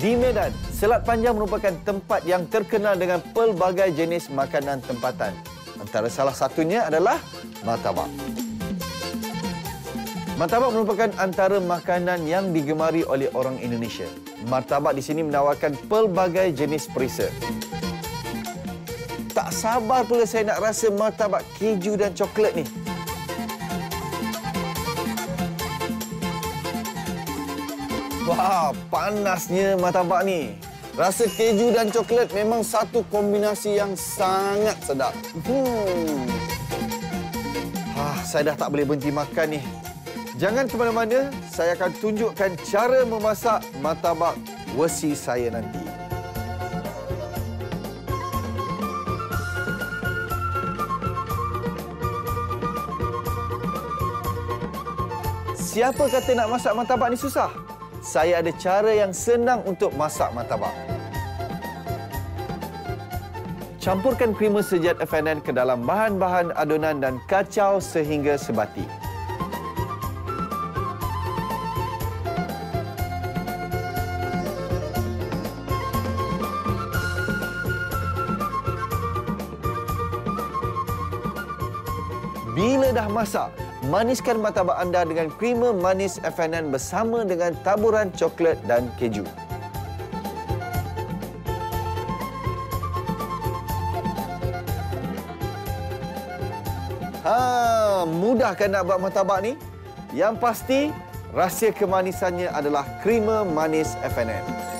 Di Medan, Selat Panjang merupakan tempat yang terkenal dengan pelbagai jenis makanan tempatan. Antara salah satunya adalah martabak. Martabak merupakan antara makanan yang digemari oleh orang Indonesia. Martabak di sini menawarkan pelbagai jenis perisa. Tak sabar pula saya nak rasa martabak keju dan coklat ni. Wah, panasnya martabak ni. Rasa keju dan coklat memang satu kombinasi yang sangat sedap. Hmm. Ah, saya dah tak boleh berhenti makan ni. Jangan ke mana-mana, saya akan tunjukkan cara memasak martabak wesi saya nanti. Siapa kata nak masak martabak ni susah? Saya ada cara yang senang untuk masak martabak. Campurkan krema sejat FNN ke dalam bahan-bahan adunan dan kacau sehingga sebati. Bila dah masak, maniskan martabak anda dengan krema manis FNN bersama dengan taburan coklat dan keju. Ha, mudah kan nak buat martabak ni? Yang pasti, rahsia kemanisannya adalah krema manis FNN.